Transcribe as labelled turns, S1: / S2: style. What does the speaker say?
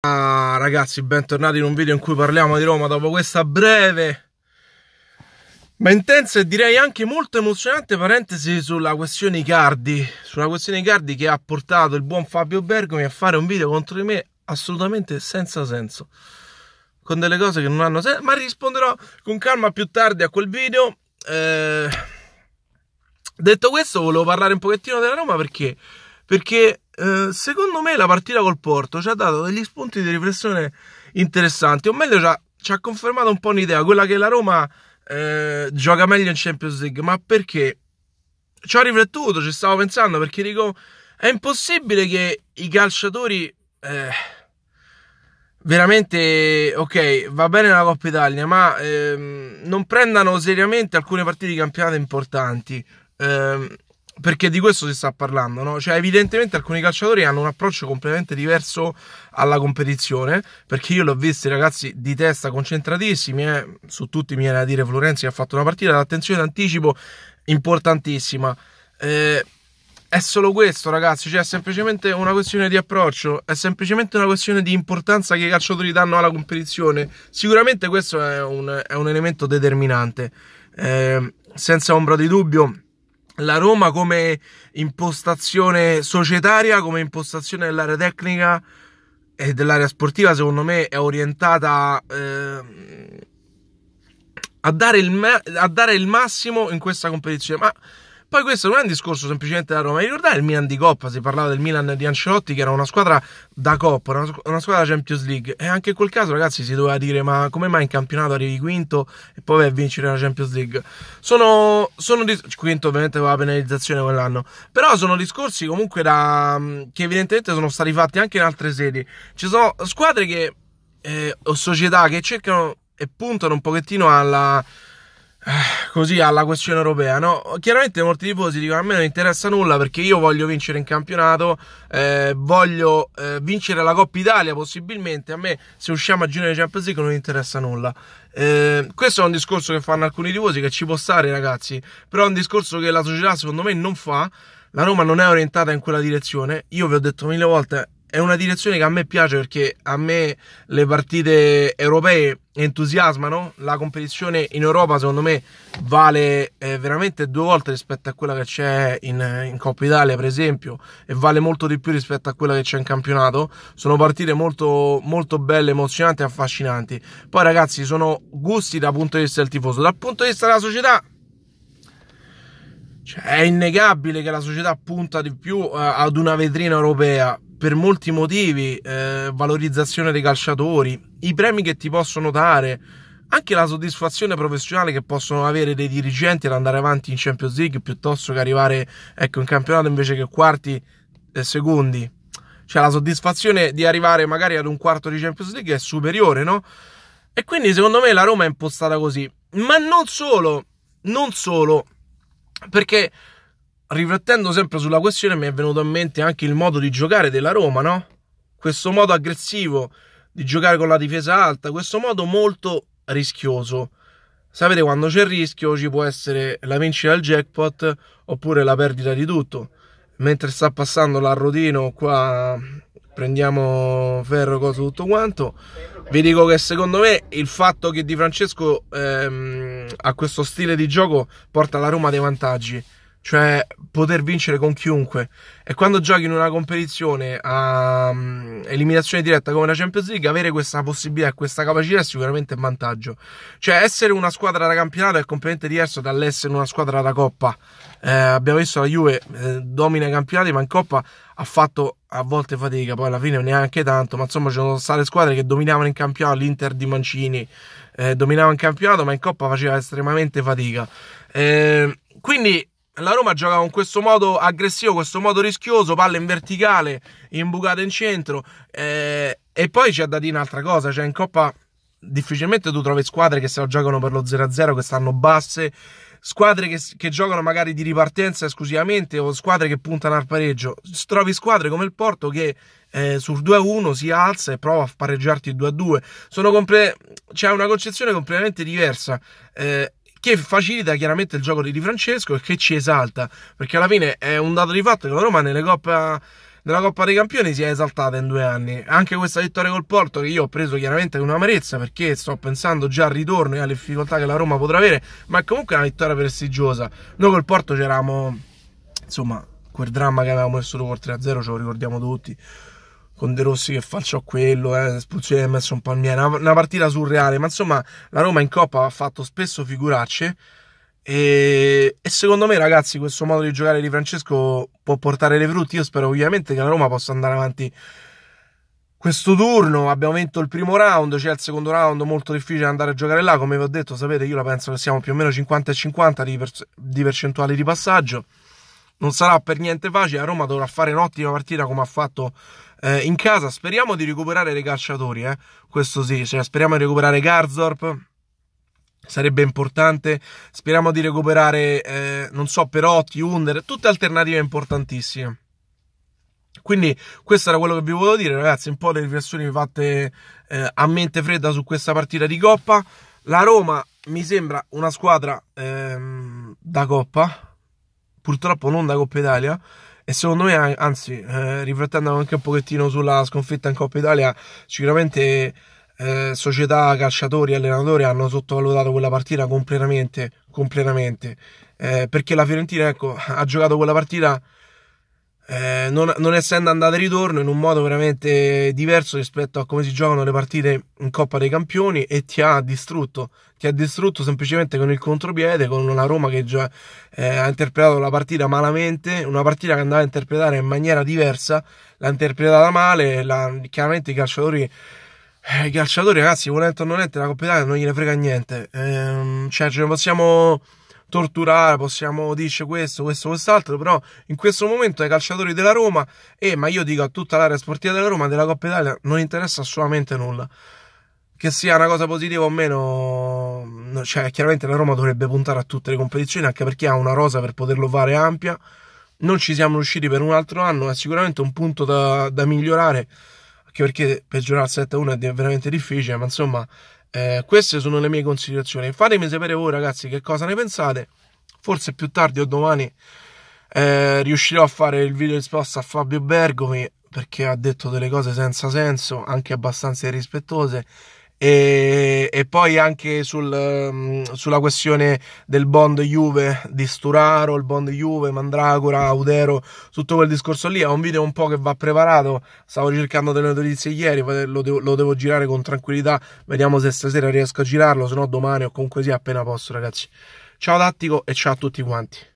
S1: Ah, ragazzi, bentornati in un video in cui parliamo di Roma dopo questa breve ma intensa e direi anche molto emozionante parentesi sulla questione Icardi, sulla questione Icardi che ha portato il buon Fabio Bergomi a fare un video contro di me assolutamente senza senso, con delle cose che non hanno senso, ma risponderò con calma più tardi a quel video. Eh... Detto questo, volevo parlare un pochettino della Roma perché perché eh, secondo me la partita col Porto ci ha dato degli spunti di riflessione interessanti, o meglio ci ha, ci ha confermato un po' un'idea, quella che la Roma eh, gioca meglio in Champions League, ma perché? Ci ho riflettuto, ci stavo pensando, perché dico, è impossibile che i calciatori... Eh, veramente ok, va bene la Coppa Italia, ma ehm, non prendano seriamente alcune partite di campionato importanti. Ehm, perché di questo si sta parlando, no? Cioè, evidentemente alcuni calciatori hanno un approccio completamente diverso alla competizione, perché io l'ho visto, ragazzi, di testa concentratissimi, eh? su tutti mi viene a dire Florenzi che ha fatto una partita d'attenzione d'anticipo importantissima. Eh, è solo questo, ragazzi, cioè è semplicemente una questione di approccio, è semplicemente una questione di importanza che i calciatori danno alla competizione. Sicuramente questo è un, è un elemento determinante, eh, senza ombra di dubbio la Roma come impostazione societaria, come impostazione dell'area tecnica e dell'area sportiva, secondo me è orientata eh, a, dare il, a dare il massimo in questa competizione. Ma poi questo non è un discorso semplicemente da Roma. Ricordate il Milan di Coppa? Si parlava del Milan di Ancelotti, che era una squadra da Coppa, una, una squadra Champions League. E anche in quel caso, ragazzi, si doveva dire: ma come mai in campionato arrivi quinto e poi vai a vincere la Champions League? Sono, sono quinto, ovviamente, aveva la penalizzazione quell'anno. Però sono discorsi comunque da, che evidentemente sono stati fatti anche in altre sedi. Ci sono squadre che, eh, o società che cercano e puntano un pochettino alla così alla questione europea, no? Chiaramente molti tifosi dicono a me non interessa nulla perché io voglio vincere in campionato, eh, voglio eh, vincere la Coppa Italia possibilmente, a me se usciamo a di Champions League non interessa nulla. Eh, questo è un discorso che fanno alcuni tifosi che ci può stare ragazzi, però è un discorso che la società secondo me non fa, la Roma non è orientata in quella direzione, io vi ho detto mille volte è una direzione che a me piace perché a me le partite europee entusiasmano. La competizione in Europa, secondo me, vale eh, veramente due volte rispetto a quella che c'è in, in, Coppa Italia, per esempio, e vale molto di più rispetto a quella che c'è in campionato. Sono partite molto, molto belle, emozionanti e affascinanti. Poi, ragazzi, sono gusti dal punto di vista del tifoso. Dal punto di vista della società. Cioè, è innegabile che la società punta di più uh, ad una vetrina europea per molti motivi, eh, valorizzazione dei calciatori, i premi che ti possono dare, anche la soddisfazione professionale che possono avere dei dirigenti ad andare avanti in Champions League piuttosto che arrivare ecco, in campionato invece che quarti e secondi. Cioè la soddisfazione di arrivare magari ad un quarto di Champions League è superiore, no? E quindi secondo me la Roma è impostata così. Ma non solo, non solo, perché riflettendo sempre sulla questione mi è venuto in mente anche il modo di giocare della Roma, no? Questo modo aggressivo di giocare con la difesa alta, questo modo molto rischioso. Sapete quando c'è il rischio ci può essere la vincita del jackpot oppure la perdita di tutto. Mentre sta passando l'arrotino qua prendiamo ferro cosa tutto quanto. Vi dico che secondo me il fatto che Di Francesco ehm, ha questo stile di gioco porta alla Roma dei vantaggi cioè poter vincere con chiunque. E quando giochi in una competizione a um, eliminazione diretta come la Champions League, avere questa possibilità e questa capacità è sicuramente un vantaggio. Cioè, essere una squadra da campionato è completamente diverso dall'essere una squadra da coppa. Eh, abbiamo visto la Juve eh, domina i campionati, ma in coppa ha fatto a volte fatica, poi alla fine neanche tanto. Ma insomma, ci sono state squadre che dominavano in campionato, l'Inter di Mancini eh, dominava in campionato, ma in coppa faceva estremamente fatica. Eh, quindi la Roma gioca con questo modo aggressivo, questo modo rischioso, palla in verticale, imbucata in centro. Eh, e poi c'è da dire un'altra cosa: cioè in Coppa difficilmente tu trovi squadre che se lo giocano per lo 0-0, che stanno basse, squadre che, che, giocano magari di ripartenza esclusivamente o squadre che puntano al pareggio. Trovi squadre come il Porto che eh, sul 2-1 si alza e prova a pareggiarti il 2-2. Sono compre- c'è una concezione completamente diversa. Eh, che facilita chiaramente il gioco di Di Francesco e che ci esalta, perché alla fine è un dato di fatto che la Roma nelle coppe della Coppa dei Campioni si è esaltata in due anni. Anche questa vittoria col Porto, che io ho preso chiaramente con amarezza, perché sto pensando già al ritorno e alle difficoltà che la Roma potrà avere, ma è comunque una vittoria prestigiosa. Noi col Porto c'eravamo, insomma, quel dramma che avevamo messo il 3-0, ce lo ricordiamo tutti con De Rossi che falciò quello, eh, espulsione di messo un palmiere, una, una partita surreale, ma insomma la Roma in Coppa ha fatto spesso figuracce e, e, secondo me ragazzi questo modo di giocare di Francesco può portare dei frutti, io spero ovviamente che la Roma possa andare avanti questo turno, abbiamo vinto il primo round, c'è il secondo round molto difficile andare a giocare là, come vi ho detto sapete io la penso che siamo più o meno 50 e 50 di, per, di percentuali di passaggio non sarà per niente facile. La Roma dovrà fare un'ottima partita come ha fatto eh, in casa. Speriamo di recuperare dei calciatori, eh? questo sì, cioè, speriamo di recuperare Garzorp. Sarebbe importante. Speriamo di recuperare, eh, non so, Perotti, Under, tutte alternative importantissime. Quindi questo era quello che vi volevo dire, ragazzi. Un po' le riflessioni fatte eh, a mente fredda su questa partita di Coppa. La Roma mi sembra una squadra ehm, da Coppa, purtroppo non da Coppa Italia. E secondo me, anzi, eh, riflettendo anche un pochettino sulla sconfitta in Coppa Italia, sicuramente eh, società, calciatori, allenatori hanno sottovalutato quella partita completamente, completamente. Eh, perché la Fiorentina, ecco, ha giocato quella partita eh, non, non, essendo andata e ritorno in un modo veramente diverso rispetto a come si giocano le partite in Coppa dei Campioni e ti ha distrutto, ti ha distrutto semplicemente con il contropiede, con una Roma che già eh, ha interpretato la partita malamente, una partita che andava a interpretare in maniera diversa, l'ha interpretata male, la, chiaramente i calciatori eh, i calciatori ragazzi volendo o non volente la Coppa Italia non gliene frega niente, eh, cioè ce ne possiamo torturare, possiamo dire questo, questo, quest'altro, però in questo momento ai calciatori della Roma e, ma io dico a tutta l'area sportiva della Roma, della Coppa Italia, non interessa assolutamente nulla. Che sia una cosa positiva o meno, cioè chiaramente la Roma dovrebbe puntare a tutte le competizioni, anche perché ha una rosa per poterlo fare ampia. Non ci siamo riusciti per un altro anno, è sicuramente un punto da, da migliorare, anche perché peggiorare il 7-1 è veramente difficile, ma insomma eh, queste sono le mie considerazioni. Fatemi sapere voi, ragazzi, che cosa ne pensate. Forse più tardi o domani eh, riuscirò a fare il video risposta a Fabio Bergomi perché ha detto delle cose senza senso, anche abbastanza irrispettose e, e poi anche sul, um, sulla questione del bond Juve di Sturaro, il bond Juve, Mandragora, Audero, tutto quel discorso lì. È un video un po' che va preparato. Stavo cercando delle notizie ieri, lo devo, lo devo girare con tranquillità. Vediamo se stasera riesco a girarlo, se no domani o comunque sia appena posso, ragazzi. Ciao Tattico e ciao a tutti quanti.